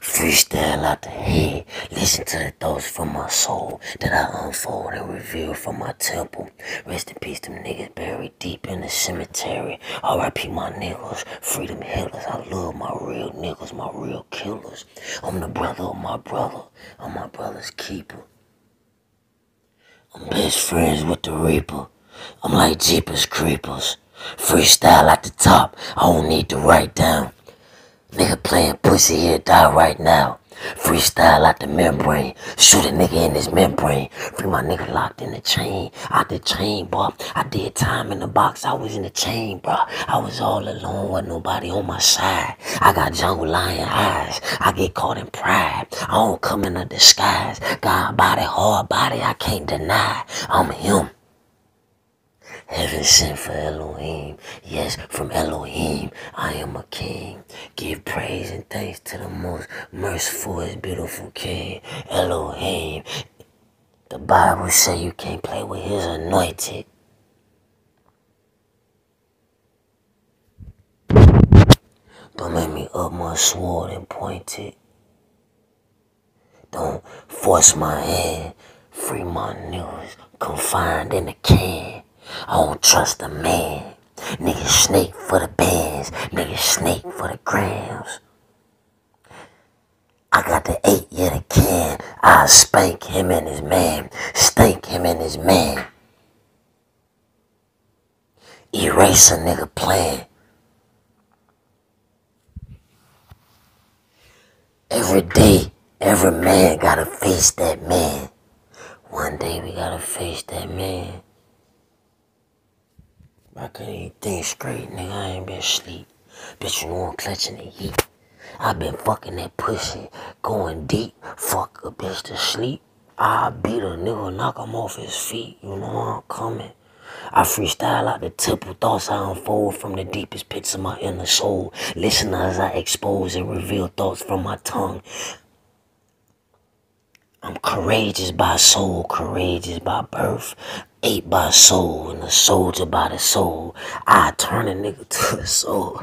Freestyle out the head. Listen to the thoughts from my soul that I unfold and reveal from my temple. Rest in peace, them niggas buried deep in the cemetery. R.I.P. my niggas, freedom healers. I love my real niggas, my real killers. I'm the brother of my brother. I'm my brother's keeper. I'm best friends with the Reaper. I'm like Jeepers Creepers. Freestyle at the top. I don't need to write down. Nigga playing pussy here, die right now. Freestyle out the membrane. Shoot a nigga in his membrane. Free my nigga locked in the chain. Out the chain, boy. I did time in the box. I was in the chain, bro. I was all alone with nobody on my side. I got jungle lion eyes. I get caught in pride. I don't come in a disguise. God body, hard body, I can't deny. I'm him. Sent for Elohim. Yes, from Elohim, I am a king. Give praise and thanks to the most merciful and beautiful king, Elohim. The Bible say you can't play with his anointed. Don't make me up my sword and point it. Don't force my hand. Free my niggas confined in a can. I don't trust a man. Nigga snake for the bands. Nigga snake for the grams. I got the eight, yeah, the. I spank him and his man. Stank him and his man. Erase a nigga plan. Every day, every man gotta face that man. One day we gotta face that man. I couldn't even think straight, nigga. I ain't been asleep. Bitch, you know I'm clutching the heat. I been fucking that pussy, going deep. Fuck a bitch to sleep. I beat a nigga, knock him off his feet. You know I'm coming. I freestyle out the temple, thoughts I unfold from the deepest pits of my inner soul. Listen as I expose and reveal thoughts from my tongue. I'm courageous by soul, courageous by birth, ape by soul, and a soldier by the soul. I turn a nigga to the soul.